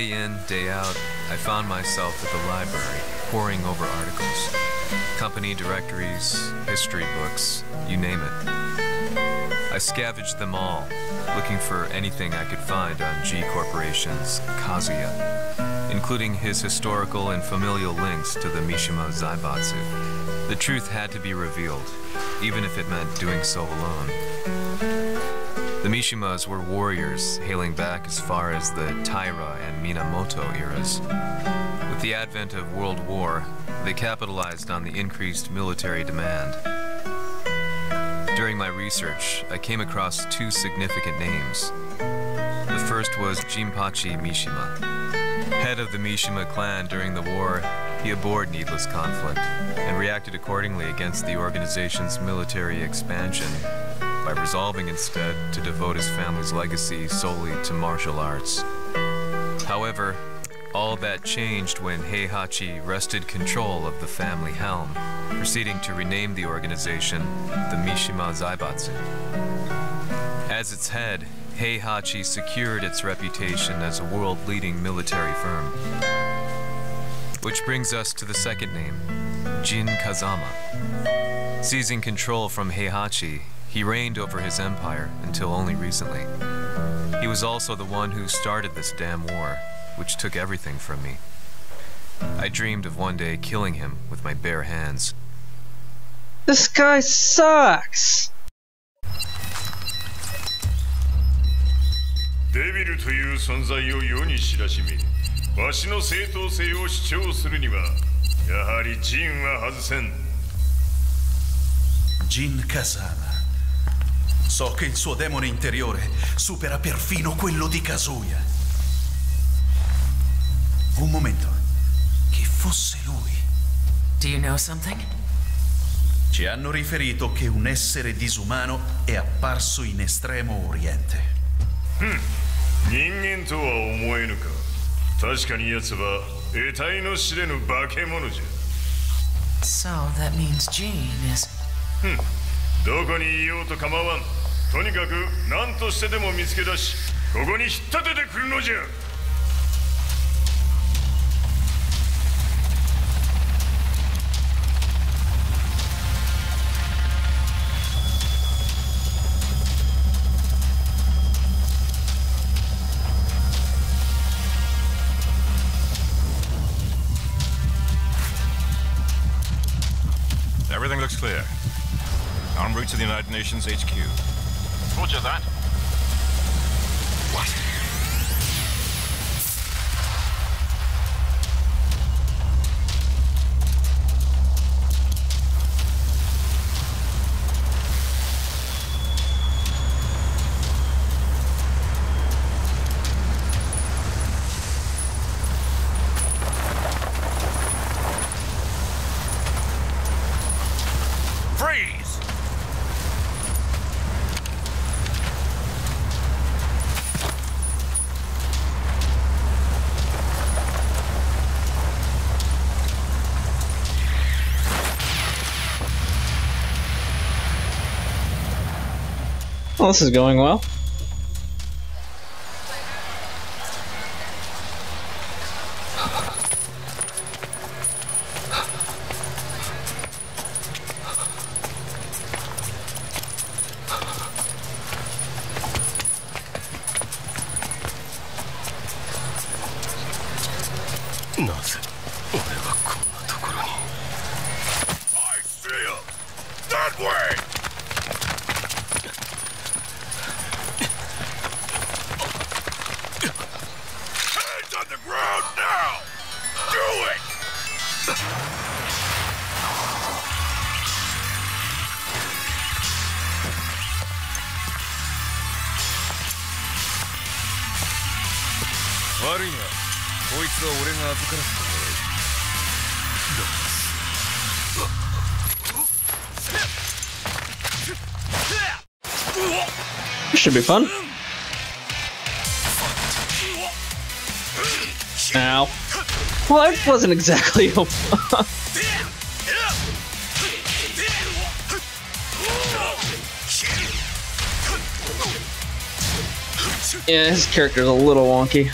Day in, day out, I found myself at the library, poring over articles. Company directories, history books, you name it. I scavenged them all, looking for anything I could find on G Corporation's Kazuya, including his historical and familial links to the Mishima Zaibatsu. The truth had to be revealed, even if it meant doing so alone. The Mishimas were warriors hailing back as far as the Taira and Minamoto eras. With the advent of World War, they capitalized on the increased military demand. During my research, I came across two significant names. The first was Jinpachi Mishima. Head of the Mishima clan during the war, he abhorred needless conflict and reacted accordingly against the organization's military expansion by resolving instead to devote his family's legacy solely to martial arts. However, all that changed when Heihachi wrested control of the family helm, proceeding to rename the organization the Mishima Zaibatsu. As its head, Heihachi secured its reputation as a world-leading military firm. Which brings us to the second name, Jin Kazama. Seizing control from Heihachi, he reigned over his empire until only recently. He was also the one who started this damn war, which took everything from me. I dreamed of one day killing him with my bare hands. This guy sucks! デビルという存在を世に知らしめわしの正当性を主張するにはやはりジンは外せん Jin Kazama. So che il suo demone interiore supera perfino quello di Kazuya. Un momento. Chi fosse lui? Do you know something? Ci hanno riferito che un essere disumano è apparso in estremo oriente. 人間とは思えぬか確かに奴は得体の知れぬ化け物じゃ So that means Jean is. どこにいようと構わん とにかく何としてでも見つけ出しここに引っ立ててくるのじゃ Everything looks clear. En route to the United Nations HQ. Roger that. Well, this is going well. I This should be fun. Ow. Well, that wasn't exactly a... yeah, his character's a little wonky.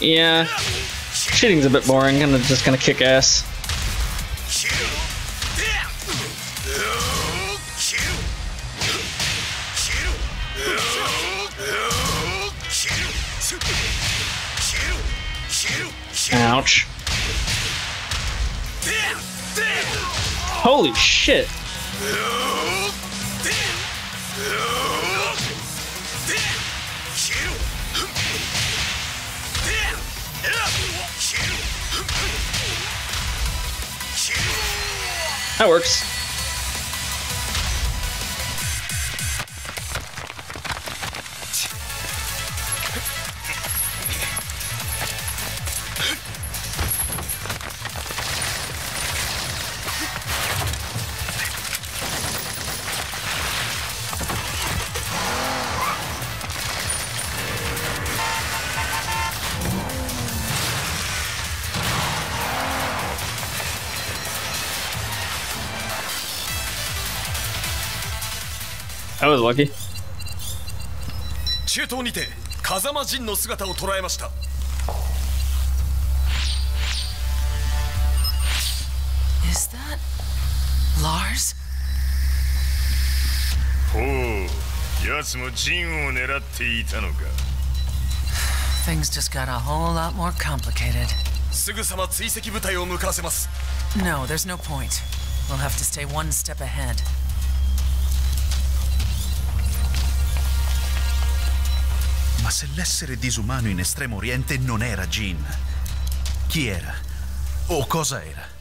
Yeah. Shooting's a bit boring. I'm just gonna kick ass. Ouch. Holy shit. That works. Was lucky. 中東にて風間陣の姿を捉えました Is that Lars? ほう奴もジンを狙っていたのか Things just got a whole lot more complicated. すぐさま追跡部隊を向かわせます No, there's no point. We'll have to stay one step ahead. Ma se l'essere disumano in Estremo Oriente non era Jin, chi era? O cosa era?